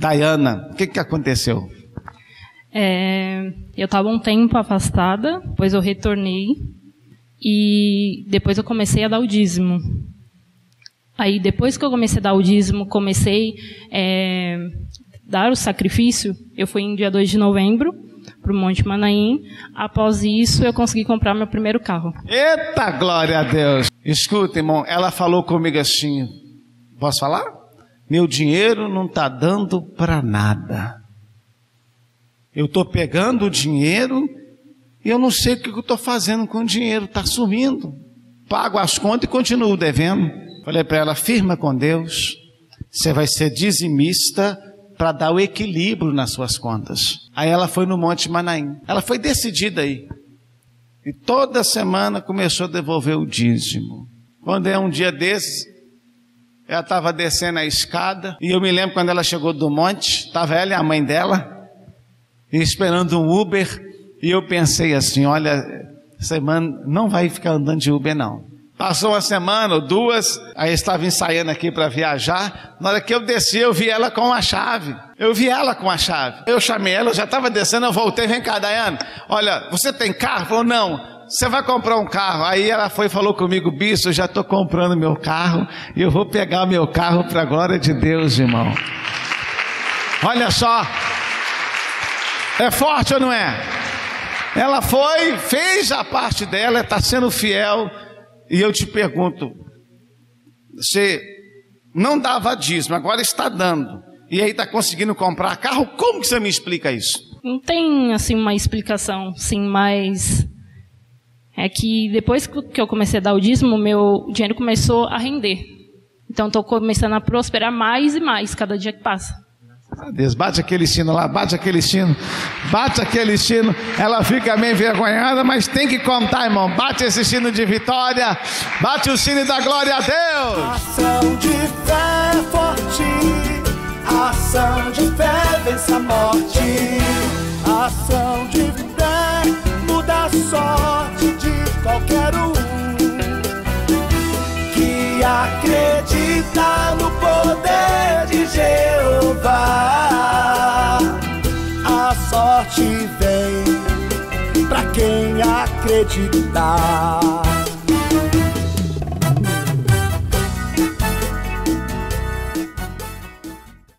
Dayana, o que, que aconteceu? É, eu estava um tempo afastada, depois eu retornei e depois eu comecei a dar o dízimo. Aí depois que eu comecei a dar o dízimo, comecei a é, dar o sacrifício, eu fui em dia 2 de novembro para o Monte Manaim. Após isso, eu consegui comprar meu primeiro carro. Eita, glória a Deus! Escuta, irmão, ela falou comigo assim: posso falar? Meu dinheiro não está dando para nada. Eu estou pegando o dinheiro e eu não sei o que eu estou fazendo com o dinheiro, está sumindo. Pago as contas e continuo devendo. Falei para ela: firma com Deus, você vai ser dizimista para dar o equilíbrio nas suas contas. Aí ela foi no Monte Manaim. Ela foi decidida aí. E toda semana começou a devolver o dízimo. Quando é um dia desses, ela estava descendo a escada, e eu me lembro quando ela chegou do monte, estava ela e a mãe dela, esperando um Uber, e eu pensei assim: olha, semana não vai ficar andando de Uber, não. Passou uma semana ou duas, aí estava ensaiando aqui para viajar. Na hora que eu desci, eu vi ela com a chave. Eu vi ela com a chave. Eu chamei ela, eu já estava descendo, eu voltei, vem cá, Dayane. Olha, você tem carro? Falou, não. Você vai comprar um carro? Aí ela foi e falou comigo, bicho, eu já estou comprando meu carro e eu vou pegar meu carro para a glória de Deus, irmão. Olha só. É forte ou não é? Ela foi, fez a parte dela, está sendo fiel e eu te pergunto: você não dava dízimo, agora está dando, e aí está conseguindo comprar carro? Como que você me explica isso? Não tem assim uma explicação, sim, mas é que depois que eu comecei a dar o dízimo, meu dinheiro começou a render. Então estou começando a prosperar mais e mais cada dia que passa. Deus, bate aquele sino lá, bate aquele sino, bate aquele sino. Ela fica meio envergonhada, mas tem que contar, irmão. Bate esse sino de vitória, bate o sino da glória a Deus. Ação de fé forte, ação de fé vence a morte, ação de fé um que acredita no poder de Jeová. A sorte vem pra quem acreditar.